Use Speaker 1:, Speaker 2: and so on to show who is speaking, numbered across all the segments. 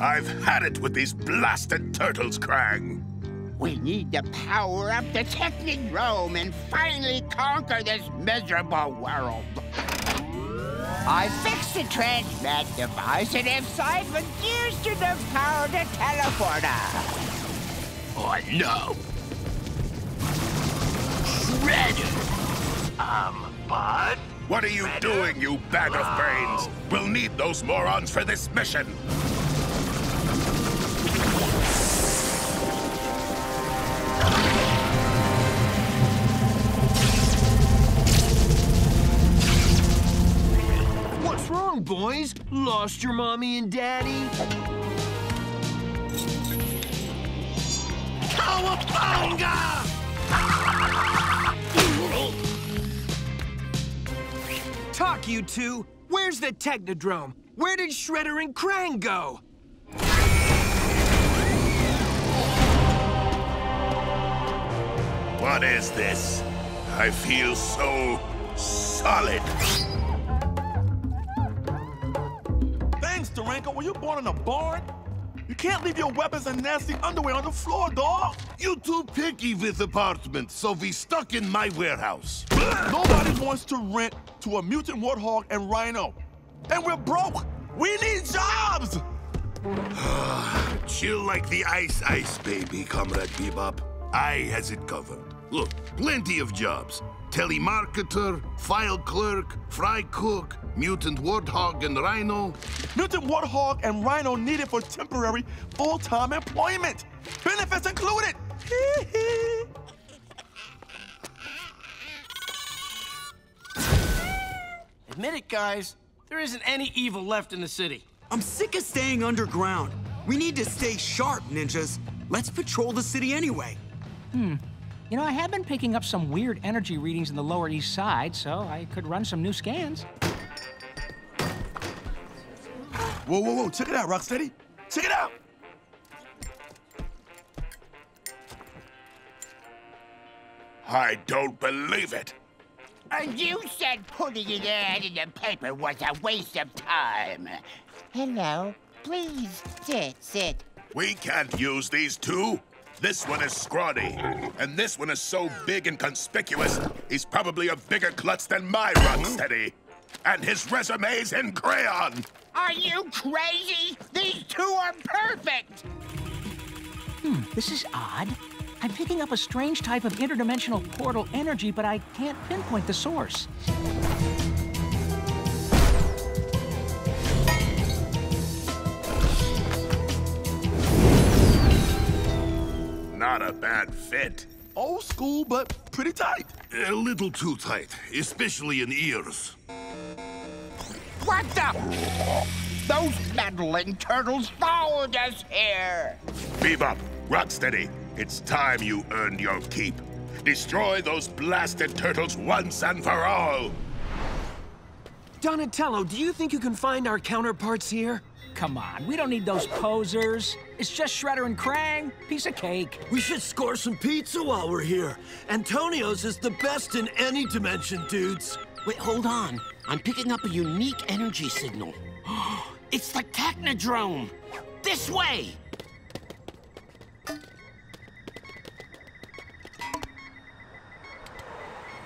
Speaker 1: I've had it with these blasted turtles, Krang.
Speaker 2: We need to power up the Technodrome and finally conquer this miserable world. I fixed the transmat device and have Cypher used enough power to teleport us.
Speaker 1: Oh, no.
Speaker 3: Shredder. Um, Bud?
Speaker 1: What are you doing, you bag of brains? We'll need those morons for this mission.
Speaker 4: Boys? Lost your mommy and daddy?
Speaker 3: Cowabunga!
Speaker 4: Talk, you two. Where's the Technodrome? Where did Shredder and Krang go?
Speaker 1: What is this? I feel so solid.
Speaker 5: Durango. Were you born in a barn? You can't leave your weapons and nasty underwear on the floor, dog.
Speaker 6: You too picky with apartments, so we stuck in my warehouse.
Speaker 5: Nobody wants to rent to a mutant warthog and rhino. And we're broke. We need jobs.
Speaker 6: Chill like the ice ice, baby, Comrade Bebop. I has it covered. Look, plenty of jobs. Telemarketer, file clerk, fry cook, mutant warthog and rhino.
Speaker 5: Mutant warthog and rhino needed for temporary full-time employment. Benefits included.
Speaker 7: Admit it, guys. There isn't any evil left in the city.
Speaker 8: I'm sick of staying underground. We need to stay sharp, ninjas. Let's patrol the city anyway. Hmm.
Speaker 9: You know, I have been picking up some weird energy readings in the Lower East Side, so I could run some new scans.
Speaker 5: Whoa, whoa, whoa. Check it out, Rocksteady. Check it out.
Speaker 1: I don't believe it.
Speaker 2: And you said putting an ad in the paper was a waste of time. Hello. Please sit, sit.
Speaker 1: We can't use these two. This one is scrawny, and this one is so big and conspicuous, he's probably a bigger klutz than my Rocksteady. And his resume's in crayon.
Speaker 2: Are you crazy? These two are perfect.
Speaker 9: Hmm, this is odd. I'm picking up a strange type of interdimensional portal energy, but I can't pinpoint the source.
Speaker 1: Not a bad fit.
Speaker 5: Old school, but pretty tight.
Speaker 6: A little too tight, especially in ears.
Speaker 2: What the? Those meddling turtles followed us here.
Speaker 1: Bebop, Rocksteady, it's time you earned your keep. Destroy those blasted turtles once and for all.
Speaker 4: Donatello, do you think you can find our counterparts here?
Speaker 9: Come on, we don't need those posers. It's just Shredder and Krang. Piece of cake.
Speaker 10: We should score some pizza while we're here. Antonio's is the best in any dimension, dudes.
Speaker 7: Wait, hold on. I'm picking up a unique energy signal. it's the Technodrome! This way!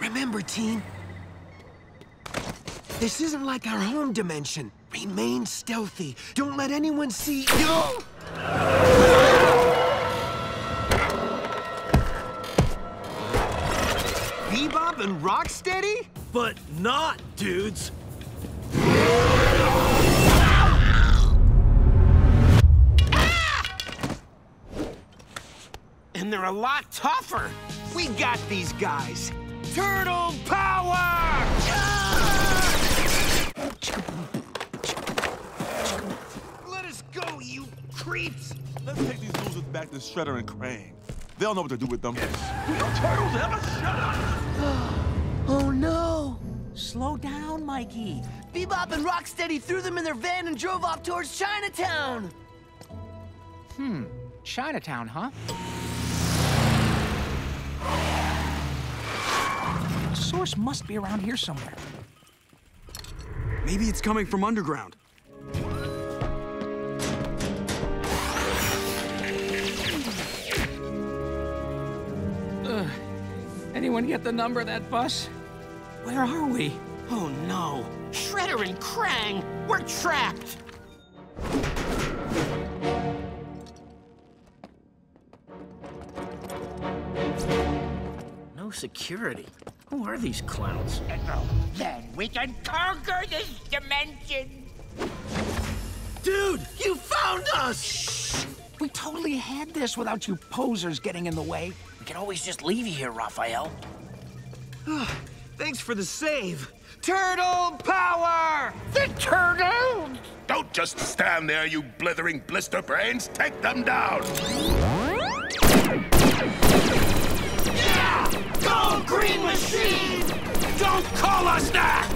Speaker 4: Remember, team, this isn't like our home dimension. Remain stealthy. Don't let anyone see. Yo! Bebop and Rocksteady?
Speaker 10: But not, dudes.
Speaker 7: And they're a lot tougher.
Speaker 4: We got these guys. Turtle power! Let us go, you creeps!
Speaker 5: Let's take these losers back to Shredder and Krang. They'll know what to do with them.
Speaker 3: Turtles ever shut up?
Speaker 9: Oh no! Slow down, Mikey.
Speaker 10: Bebop and Rocksteady threw them in their van and drove off towards Chinatown. Hmm.
Speaker 9: Chinatown, huh? The source must be around here somewhere.
Speaker 8: Maybe it's coming from underground.
Speaker 9: Anyone get the number of that bus? Where are we?
Speaker 7: Oh no! Shredder and Krang! We're trapped!
Speaker 11: No security. Who are these clowns?
Speaker 2: Then we can conquer this dimension.
Speaker 10: Dude, you found us! Shh!
Speaker 9: We totally had this without you posers getting in the way.
Speaker 11: We can always just leave you here, Raphael.
Speaker 4: Thanks for the save. Turtle power!
Speaker 2: The turtle!
Speaker 1: Don't just stand there, you blithering blister brains. Take them down. Yeah!
Speaker 3: Go, Green Machine! Don't call us that!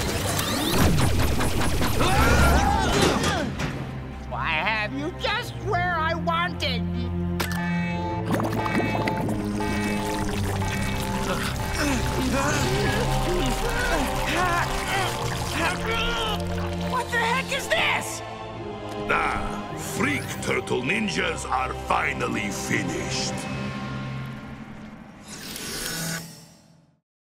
Speaker 2: I
Speaker 6: Ah, freak turtle ninjas are finally finished.